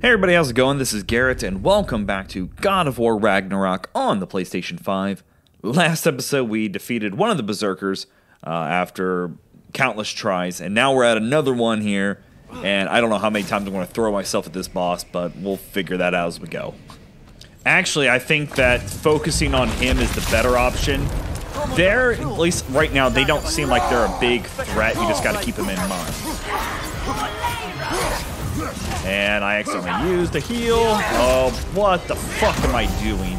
Hey everybody, how's it going? This is Garrett, and welcome back to God of War Ragnarok on the PlayStation 5. Last episode, we defeated one of the Berserkers uh, after countless tries, and now we're at another one here. And I don't know how many times I'm going to throw myself at this boss, but we'll figure that out as we go. Actually, I think that focusing on him is the better option. They're, at least right now, they don't seem like they're a big threat. You just got to keep them in mind. And I accidentally used a heal. Oh, what the fuck am I doing?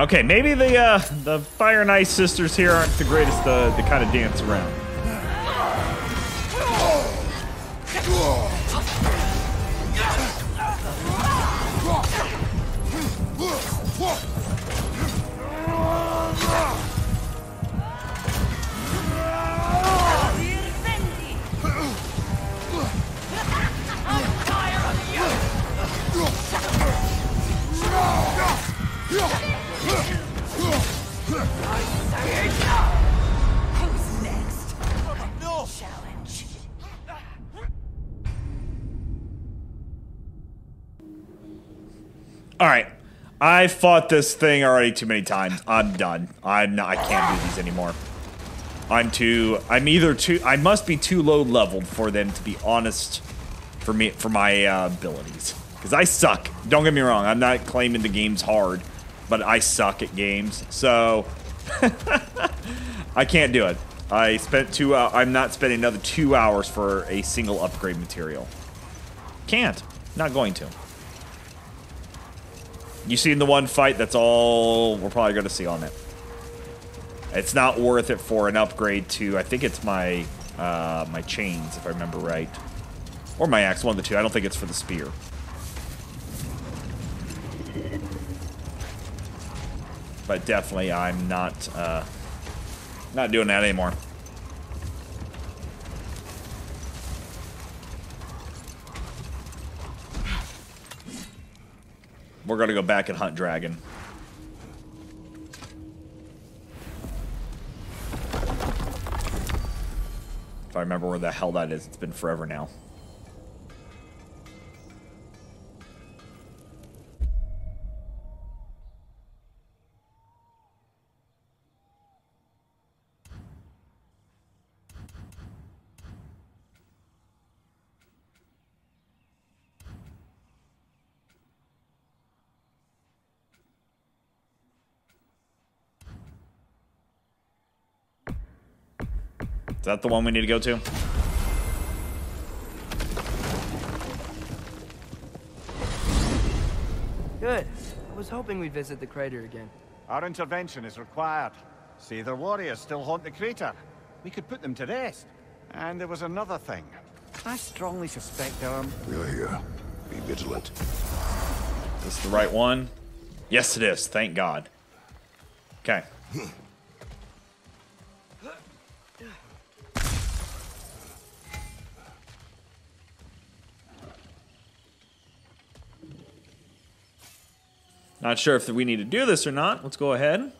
Okay, maybe the uh, the Fire and Ice sisters here aren't the greatest uh, to kind of dance around. I fought this thing already too many times. I'm done. I'm not. I can't do these anymore. I'm too. I'm either too. I must be too low leveled for them to be honest for me for my uh, abilities. Because I suck. Don't get me wrong. I'm not claiming the game's hard, but I suck at games. So I can't do it. I spent two. Uh, I'm not spending another two hours for a single upgrade material. Can't. Not going to. You seen the one fight? That's all we're probably going to see on it. It's not worth it for an upgrade to. I think it's my uh, my chains, if I remember right, or my axe. One of the two. I don't think it's for the spear. But definitely, I'm not uh, not doing that anymore. We're gonna go back and hunt dragon. If I remember where the hell that is, it's been forever now. Is that the one we need to go to? Good. I was hoping we'd visit the crater again. Our intervention is required. See, their warriors still haunt the crater. We could put them to rest. And there was another thing. I strongly suspect they're... um, We're here. Be vigilant. Is this the right one? Yes, it is. Thank God. Okay. Not sure if we need to do this or not. Let's go ahead.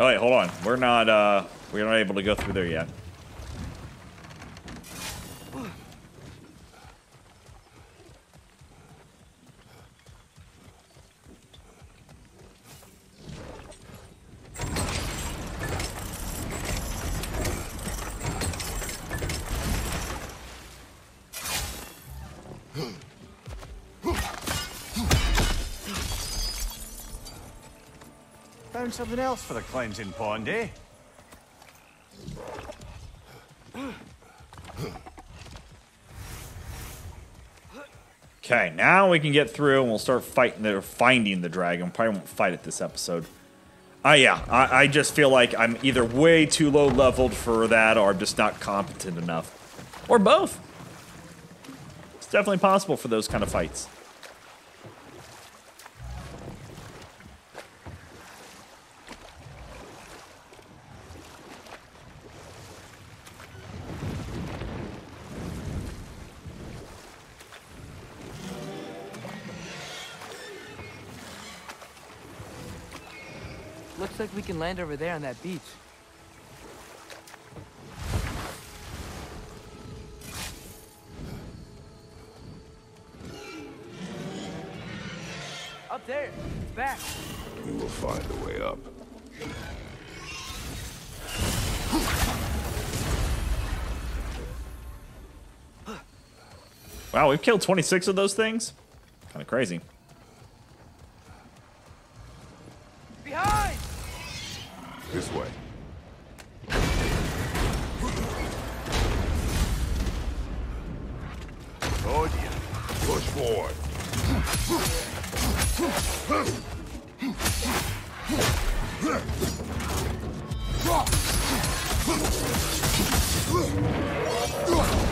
Oh wait, hold on. We're not uh we're not able to go through there yet. Something else for the cleansing pond, eh? Okay, now we can get through and we'll start fighting the finding the dragon. Probably won't fight it this episode. Ah, yeah. I, I just feel like I'm either way too low leveled for that, or I'm just not competent enough, or both. It's definitely possible for those kind of fights. Looks like we can land over there on that beach. Up there. It's back. We will find a way up. Wow, we've killed 26 of those things? Kind of crazy. Push forward. Might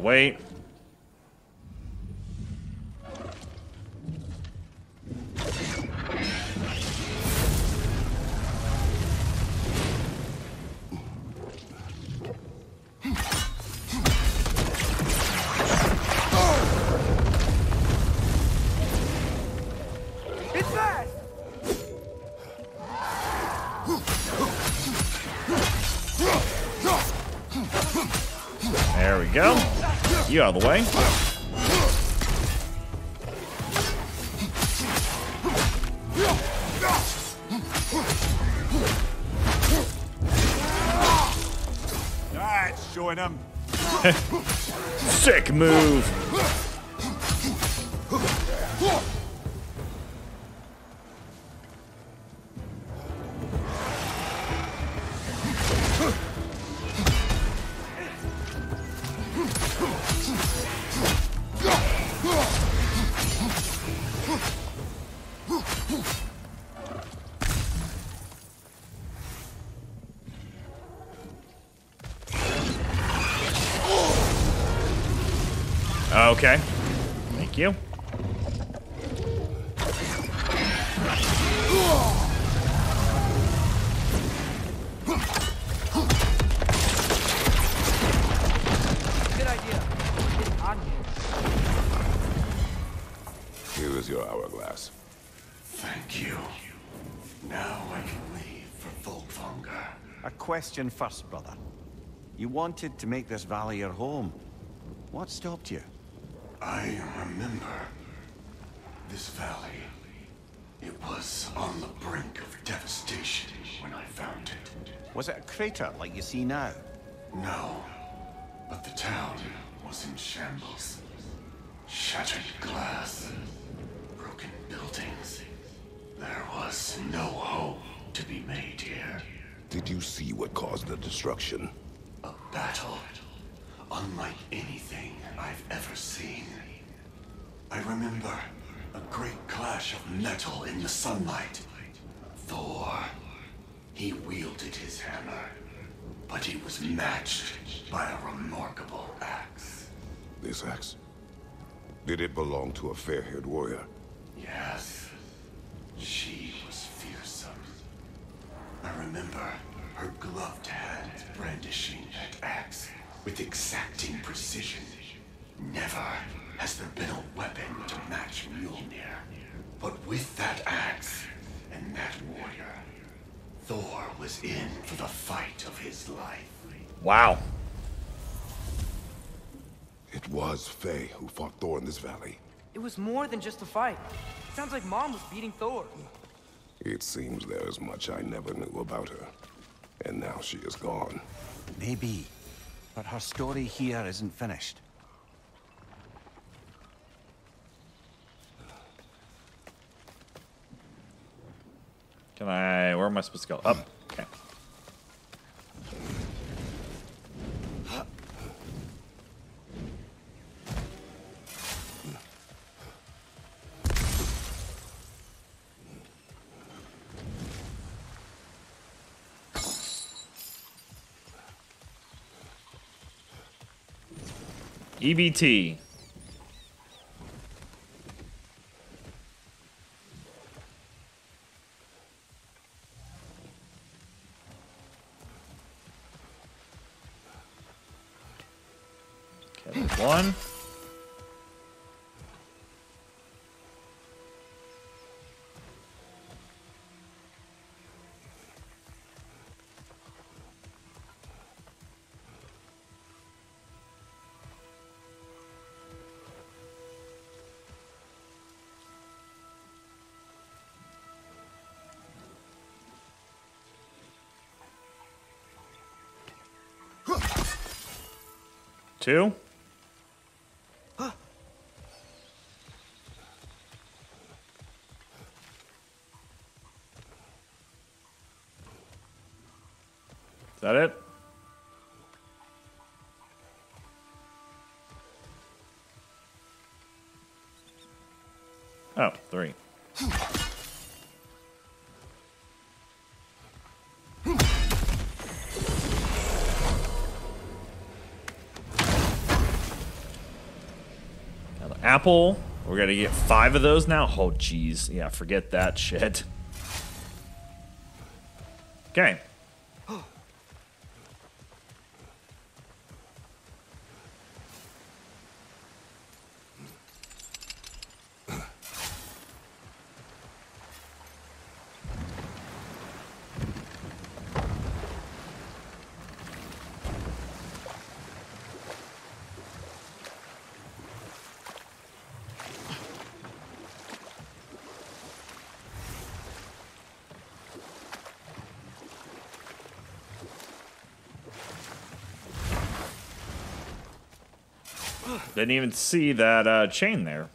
well wait. There we go. You out of the way. That's showing him. Sick move. Okay. Thank you. Good idea. It's hot here. Here is your hourglass. Thank you. Now I can leave for Folkvangr. A question first, brother. You wanted to make this valley your home. What stopped you? I remember this valley. It was on the brink of devastation when I found it. Was it a crater like you see now? No, but the town was in shambles. Shattered glass, broken buildings. There was no hope to be made here. Did you see what caused the destruction? A battle. unlike anything I've seen. I remember a great clash of metal in the sunlight. Thor, he wielded his hammer, but he was matched by a remarkable axe. This axe? Did it belong to a fair-haired warrior? Yes, she was fearsome. I remember her gloved hands brandishing that axe with exacting precision. Never has there been a weapon to match Mjolnir. But with that axe and that warrior, Thor was in for the fight of his life. Wow. It was Faye who fought Thor in this valley. It was more than just a fight. Sounds like Mom was beating Thor. It seems there is much I never knew about her. And now she is gone. Maybe. But her story here isn't finished. Can I? Where am I supposed to go? Up. Okay. EBT. Two. Is that it? Oh, three. apple. We're gonna get five of those now. Oh, jeez. Yeah, forget that shit. Okay. Didn't even see that uh, chain there.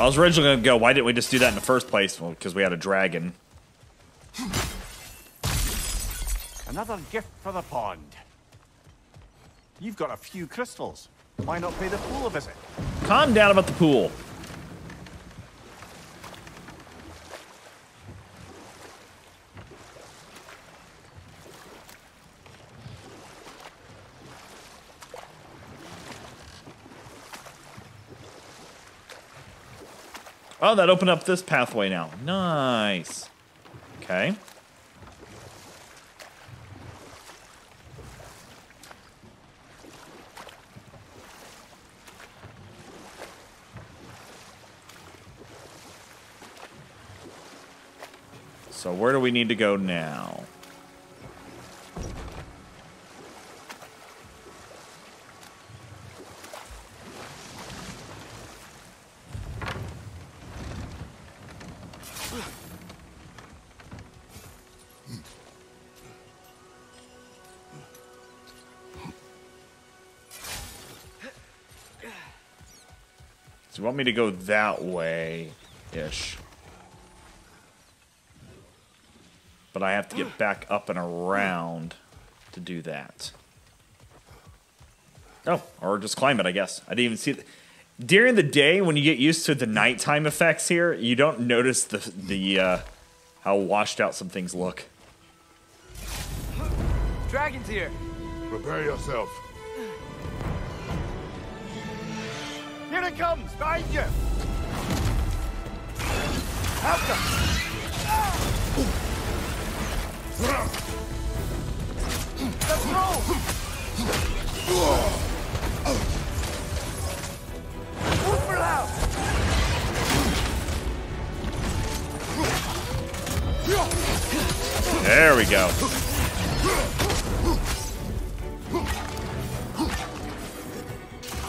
I was originally going to go, why didn't we just do that in the first place? Well, because we had a dragon. Another gift for the pond. You've got a few crystals. Why not pay the pool a visit? Calm down about the pool. Oh, that opened up this pathway now. Nice. Okay. So where do we need to go now? Want me to go that way ish? But I have to get back up and around to do that. Oh, or just climb it, I guess. I didn't even see it. During the day, when you get used to the nighttime effects here, you don't notice the the uh, how washed out some things look. Dragon's here. Prepare yourself. It comes, behind you! Let's! There we go.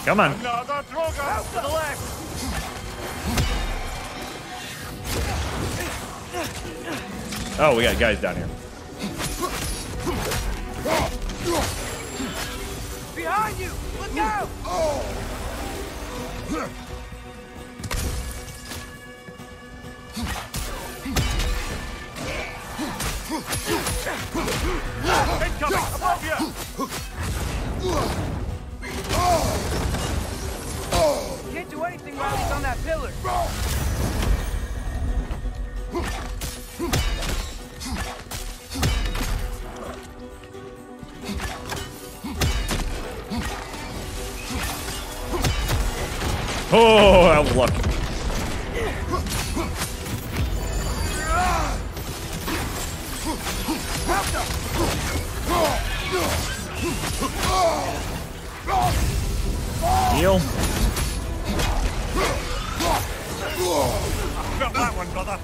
Come on. Another Drogo! To the left! Oh, we got guys down here. Behind you! Look out! Incoming! Oh, that was lucky. Heal. Got that one, brother!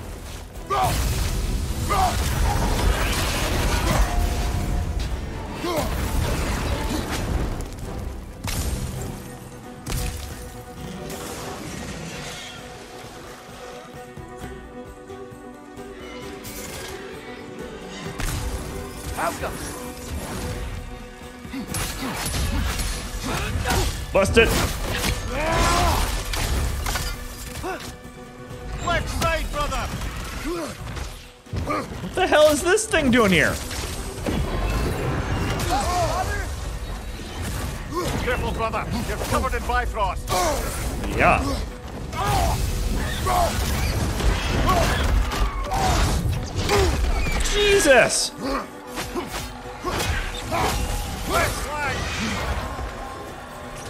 Bust it. Left side, brother! What the hell is this thing doing here? Careful, brother! You're covered in Bifrost! Yeah. Jesus!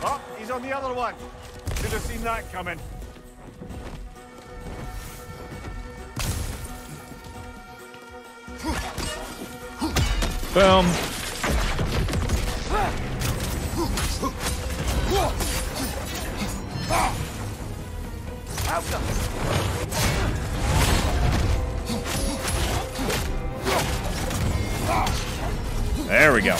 Oh, he's on the other one! Should have seen that coming. Boom. Outcome. There we go.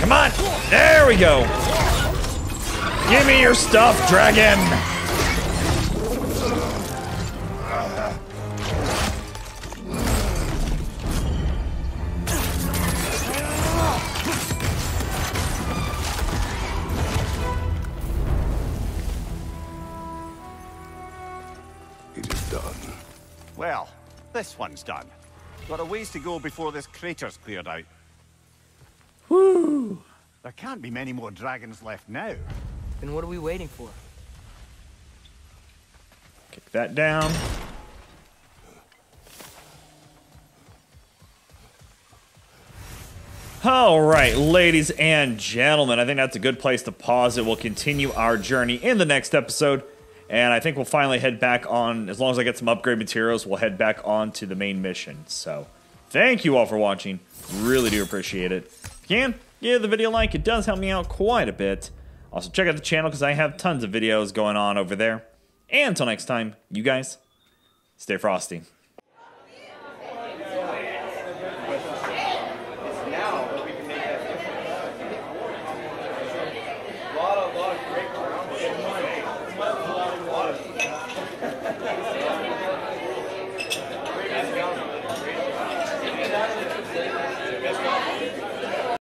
Come on. There we go. Give me your stuff, dragon. This one's done. Got a ways to go before this crater's cleared out. Woo. There can't be many more dragons left now. Then what are we waiting for? Kick that down. All right, ladies and gentlemen, I think that's a good place to pause it. We'll continue our journey in the next episode, and I think we'll finally head back on. As long as I get some upgrade materials, we'll head back on to the main mission. So, thank you all for watching. Really do appreciate it. If you can, give the video a like. It does help me out quite a bit. Also, check out the channel because I have tons of videos going on over there. And until next time, you guys, stay frosty.